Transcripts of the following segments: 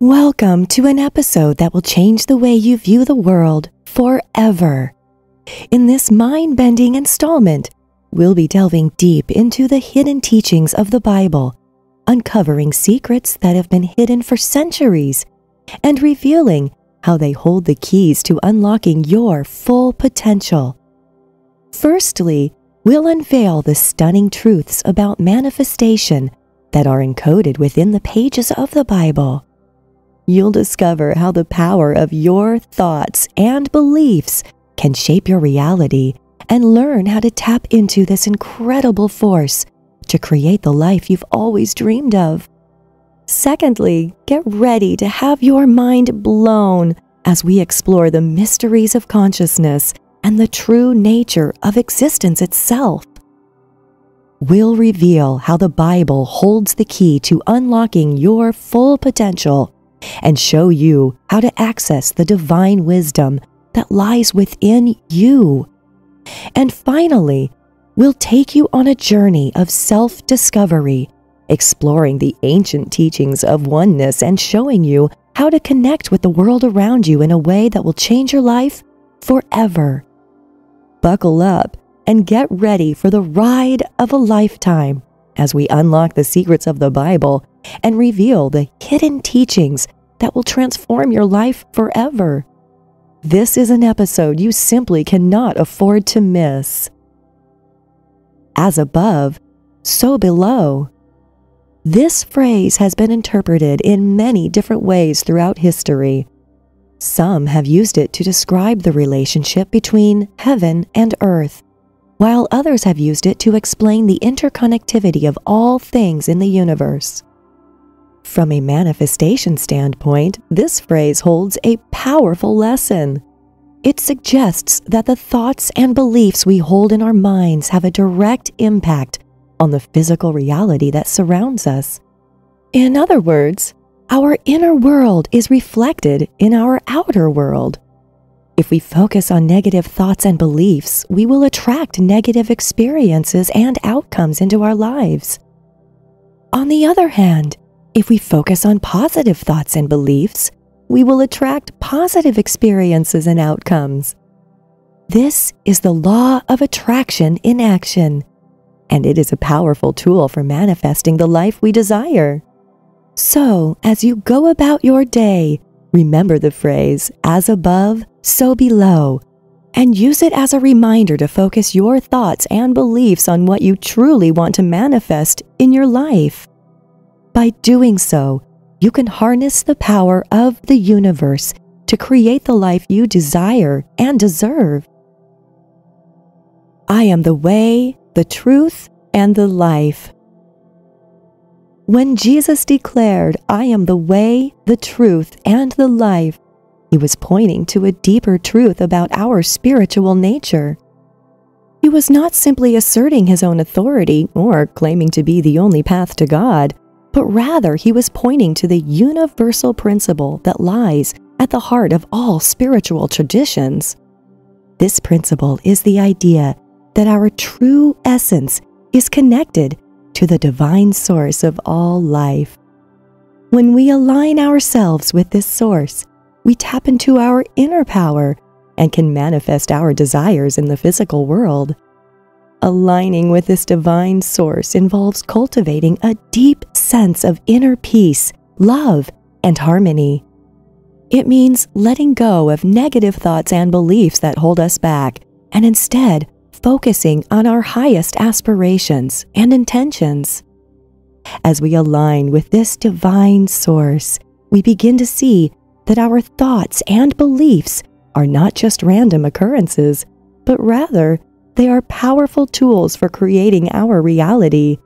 Welcome to an episode that will change the way you view the world forever. In this mind bending installment, we'll be delving deep into the hidden teachings of the Bible, uncovering secrets that have been hidden for centuries, and revealing how they hold the keys to unlocking your full potential. Firstly, we'll unveil the stunning truths about manifestation that are encoded within the pages of the Bible you'll discover how the power of your thoughts and beliefs can shape your reality and learn how to tap into this incredible force to create the life you've always dreamed of. Secondly, get ready to have your mind blown as we explore the mysteries of consciousness and the true nature of existence itself. We'll reveal how the Bible holds the key to unlocking your full potential and show you how to access the divine wisdom that lies within you. And finally, we'll take you on a journey of self discovery, exploring the ancient teachings of oneness and showing you how to connect with the world around you in a way that will change your life forever. Buckle up and get ready for the ride of a lifetime as we unlock the secrets of the Bible and reveal the hidden teachings that will transform your life forever. This is an episode you simply cannot afford to miss. As above, so below. This phrase has been interpreted in many different ways throughout history. Some have used it to describe the relationship between heaven and earth, while others have used it to explain the interconnectivity of all things in the universe. From a manifestation standpoint, this phrase holds a powerful lesson. It suggests that the thoughts and beliefs we hold in our minds have a direct impact on the physical reality that surrounds us. In other words, our inner world is reflected in our outer world. If we focus on negative thoughts and beliefs, we will attract negative experiences and outcomes into our lives. On the other hand, if we focus on positive thoughts and beliefs, we will attract positive experiences and outcomes. This is the law of attraction in action, and it is a powerful tool for manifesting the life we desire. So, as you go about your day, remember the phrase, as above, so below, and use it as a reminder to focus your thoughts and beliefs on what you truly want to manifest in your life. By doing so, you can harness the power of the universe to create the life you desire and deserve. I am the way, the truth, and the life. When Jesus declared, I am the way, the truth, and the life, he was pointing to a deeper truth about our spiritual nature. He was not simply asserting his own authority or claiming to be the only path to God but rather he was pointing to the universal principle that lies at the heart of all spiritual traditions. This principle is the idea that our true essence is connected to the divine source of all life. When we align ourselves with this source, we tap into our inner power and can manifest our desires in the physical world. Aligning with this divine source involves cultivating a deep sense of inner peace, love, and harmony. It means letting go of negative thoughts and beliefs that hold us back and instead focusing on our highest aspirations and intentions. As we align with this divine source, we begin to see that our thoughts and beliefs are not just random occurrences, but rather they are powerful tools for creating our reality.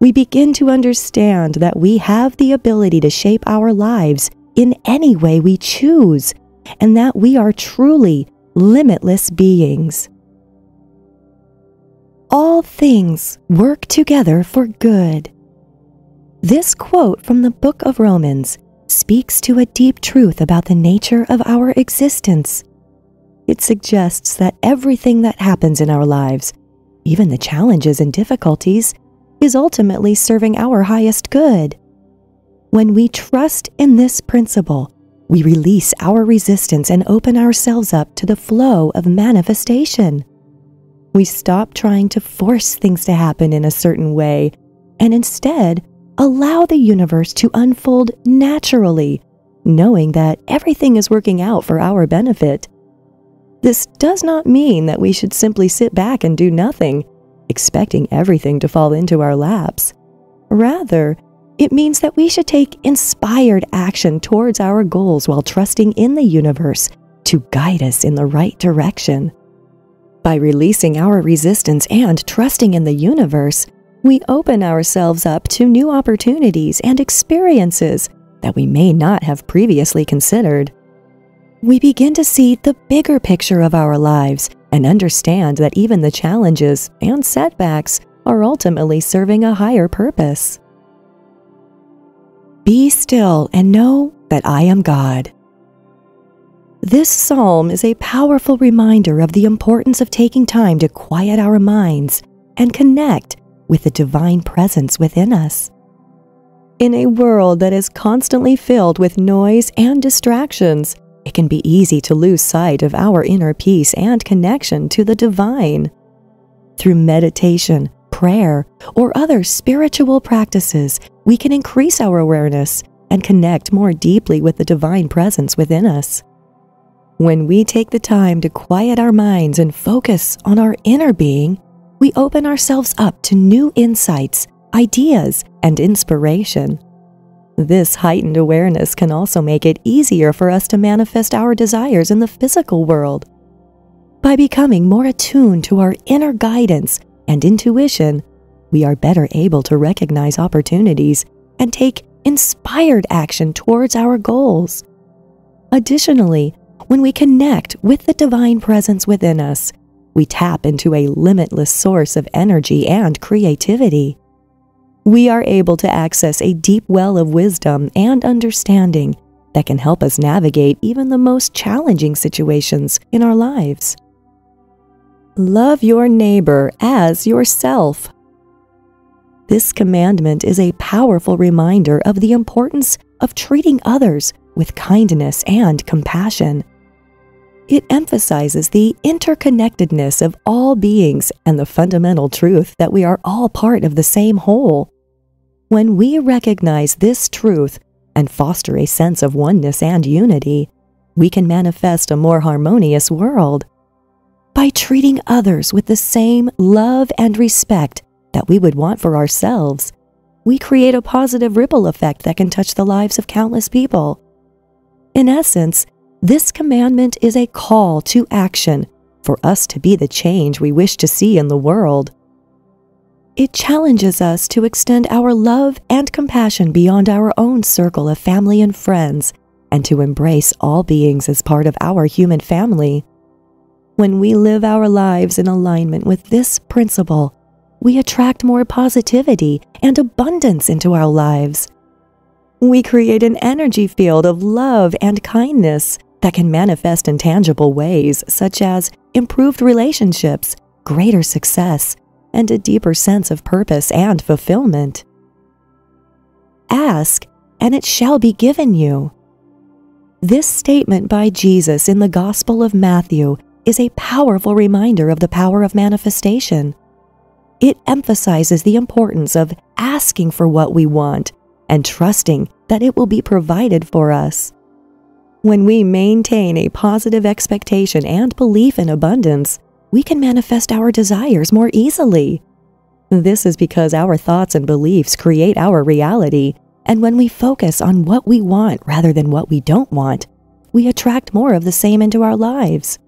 We begin to understand that we have the ability to shape our lives in any way we choose, and that we are truly limitless beings. All things work together for good. This quote from the book of Romans speaks to a deep truth about the nature of our existence it suggests that everything that happens in our lives, even the challenges and difficulties, is ultimately serving our highest good. When we trust in this principle, we release our resistance and open ourselves up to the flow of manifestation. We stop trying to force things to happen in a certain way and instead allow the universe to unfold naturally, knowing that everything is working out for our benefit. This does not mean that we should simply sit back and do nothing, expecting everything to fall into our laps. Rather, it means that we should take inspired action towards our goals while trusting in the universe to guide us in the right direction. By releasing our resistance and trusting in the universe, we open ourselves up to new opportunities and experiences that we may not have previously considered. We begin to see the bigger picture of our lives and understand that even the challenges and setbacks are ultimately serving a higher purpose. Be still and know that I am God. This psalm is a powerful reminder of the importance of taking time to quiet our minds and connect with the divine presence within us. In a world that is constantly filled with noise and distractions, it can be easy to lose sight of our inner peace and connection to the divine. Through meditation, prayer, or other spiritual practices, we can increase our awareness and connect more deeply with the divine presence within us. When we take the time to quiet our minds and focus on our inner being, we open ourselves up to new insights, ideas, and inspiration. This heightened awareness can also make it easier for us to manifest our desires in the physical world. By becoming more attuned to our inner guidance and intuition, we are better able to recognize opportunities and take inspired action towards our goals. Additionally, when we connect with the divine presence within us, we tap into a limitless source of energy and creativity. We are able to access a deep well of wisdom and understanding that can help us navigate even the most challenging situations in our lives. Love your neighbor as yourself. This commandment is a powerful reminder of the importance of treating others with kindness and compassion. It emphasizes the interconnectedness of all beings and the fundamental truth that we are all part of the same whole. When we recognize this truth and foster a sense of oneness and unity, we can manifest a more harmonious world by treating others with the same love and respect that we would want for ourselves, we create a positive ripple effect that can touch the lives of countless people. In essence, this commandment is a call to action for us to be the change we wish to see in the world. It challenges us to extend our love and compassion beyond our own circle of family and friends and to embrace all beings as part of our human family. When we live our lives in alignment with this principle, we attract more positivity and abundance into our lives. We create an energy field of love and kindness that can manifest in tangible ways, such as improved relationships, greater success, and a deeper sense of purpose and fulfillment. Ask, and it shall be given you. This statement by Jesus in the Gospel of Matthew is a powerful reminder of the power of manifestation. It emphasizes the importance of asking for what we want and trusting that it will be provided for us. When we maintain a positive expectation and belief in abundance, we can manifest our desires more easily. This is because our thoughts and beliefs create our reality, and when we focus on what we want rather than what we don't want, we attract more of the same into our lives.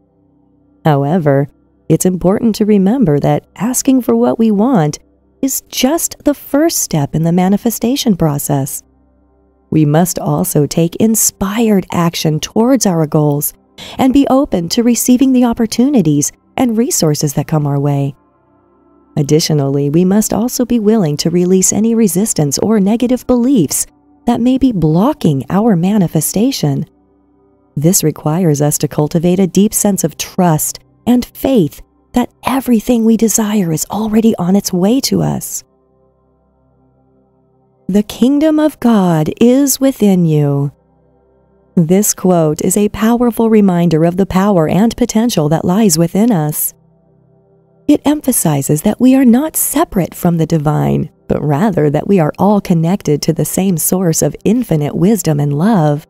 However, it's important to remember that asking for what we want is just the first step in the manifestation process. We must also take inspired action towards our goals and be open to receiving the opportunities and resources that come our way. Additionally, we must also be willing to release any resistance or negative beliefs that may be blocking our manifestation. This requires us to cultivate a deep sense of trust and faith that everything we desire is already on its way to us. The kingdom of God is within you. This quote is a powerful reminder of the power and potential that lies within us. It emphasizes that we are not separate from the divine, but rather that we are all connected to the same source of infinite wisdom and love.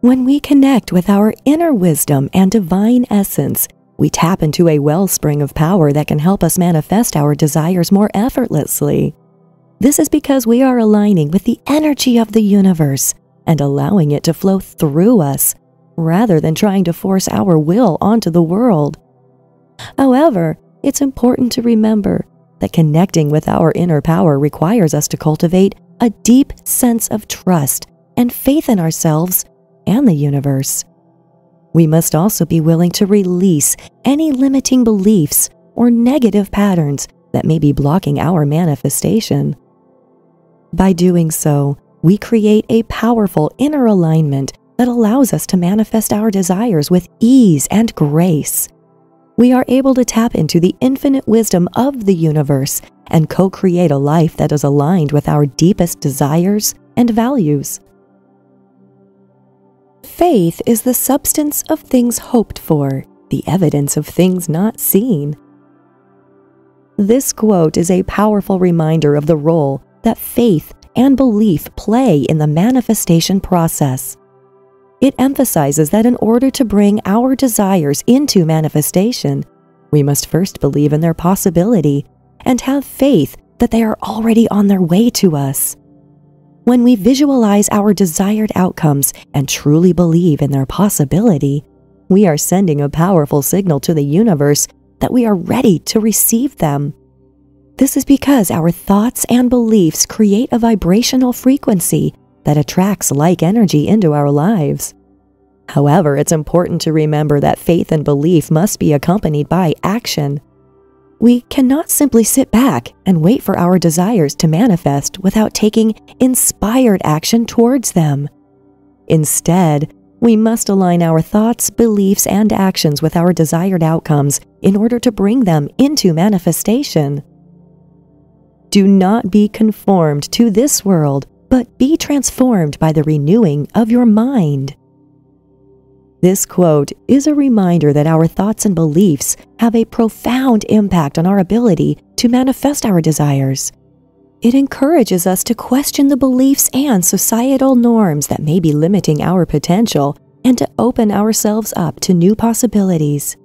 When we connect with our inner wisdom and divine essence, we tap into a wellspring of power that can help us manifest our desires more effortlessly. This is because we are aligning with the energy of the universe and allowing it to flow through us rather than trying to force our will onto the world. However, it's important to remember that connecting with our inner power requires us to cultivate a deep sense of trust and faith in ourselves and the universe. We must also be willing to release any limiting beliefs or negative patterns that may be blocking our manifestation. By doing so, we create a powerful inner alignment that allows us to manifest our desires with ease and grace. We are able to tap into the infinite wisdom of the universe and co create a life that is aligned with our deepest desires and values. Faith is the substance of things hoped for, the evidence of things not seen. This quote is a powerful reminder of the role that faith and belief play in the manifestation process. It emphasizes that in order to bring our desires into manifestation, we must first believe in their possibility and have faith that they are already on their way to us. When we visualize our desired outcomes and truly believe in their possibility, we are sending a powerful signal to the universe that we are ready to receive them. This is because our thoughts and beliefs create a vibrational frequency that attracts like energy into our lives. However, it's important to remember that faith and belief must be accompanied by action. We cannot simply sit back and wait for our desires to manifest without taking inspired action towards them. Instead, we must align our thoughts, beliefs, and actions with our desired outcomes in order to bring them into manifestation. Do not be conformed to this world, but be transformed by the renewing of your mind. This quote is a reminder that our thoughts and beliefs have a profound impact on our ability to manifest our desires. It encourages us to question the beliefs and societal norms that may be limiting our potential and to open ourselves up to new possibilities.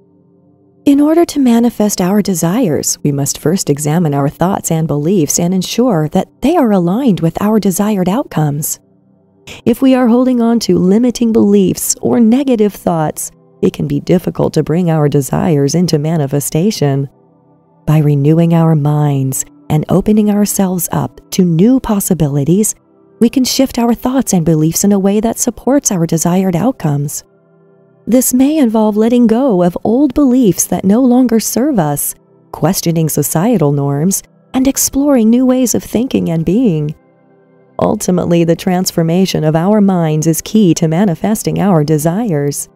In order to manifest our desires, we must first examine our thoughts and beliefs and ensure that they are aligned with our desired outcomes. If we are holding on to limiting beliefs or negative thoughts, it can be difficult to bring our desires into manifestation. By renewing our minds and opening ourselves up to new possibilities, we can shift our thoughts and beliefs in a way that supports our desired outcomes. This may involve letting go of old beliefs that no longer serve us, questioning societal norms, and exploring new ways of thinking and being. Ultimately, the transformation of our minds is key to manifesting our desires.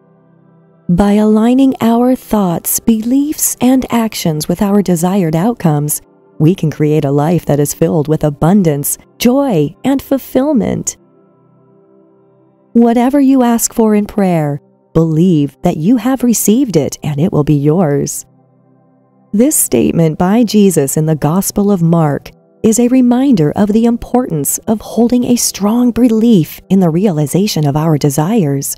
By aligning our thoughts, beliefs, and actions with our desired outcomes, we can create a life that is filled with abundance, joy, and fulfillment. Whatever you ask for in prayer, believe that you have received it and it will be yours. This statement by Jesus in the Gospel of Mark is a reminder of the importance of holding a strong belief in the realization of our desires.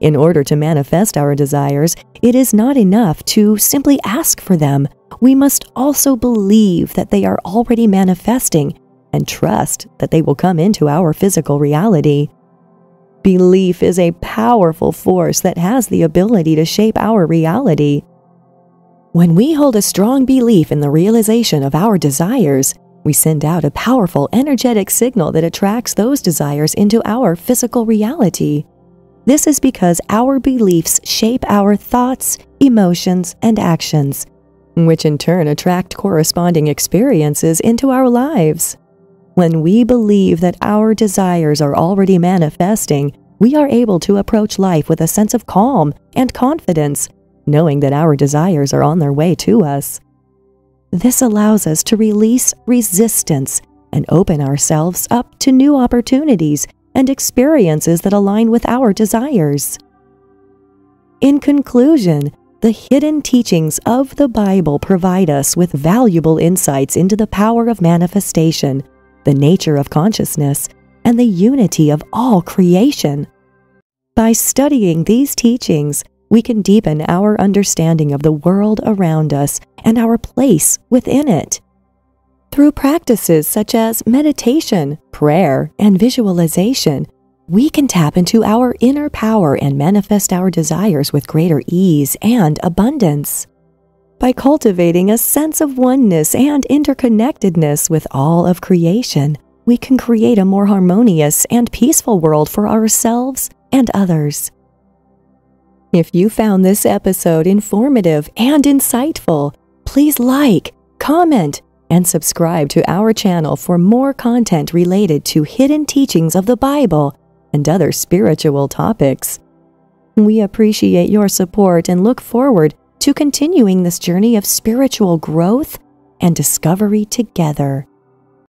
In order to manifest our desires, it is not enough to simply ask for them. We must also believe that they are already manifesting and trust that they will come into our physical reality. Belief is a powerful force that has the ability to shape our reality. When we hold a strong belief in the realization of our desires, we send out a powerful energetic signal that attracts those desires into our physical reality. This is because our beliefs shape our thoughts, emotions, and actions, which in turn attract corresponding experiences into our lives. When we believe that our desires are already manifesting, we are able to approach life with a sense of calm and confidence, knowing that our desires are on their way to us. This allows us to release resistance and open ourselves up to new opportunities and experiences that align with our desires. In conclusion, the hidden teachings of the Bible provide us with valuable insights into the power of manifestation, the nature of consciousness, and the unity of all creation. By studying these teachings, we can deepen our understanding of the world around us and our place within it. Through practices such as meditation, prayer, and visualization, we can tap into our inner power and manifest our desires with greater ease and abundance. By cultivating a sense of oneness and interconnectedness with all of creation, we can create a more harmonious and peaceful world for ourselves and others. If you found this episode informative and insightful, please like, comment, and subscribe to our channel for more content related to hidden teachings of the Bible and other spiritual topics. We appreciate your support and look forward to continuing this journey of spiritual growth and discovery together.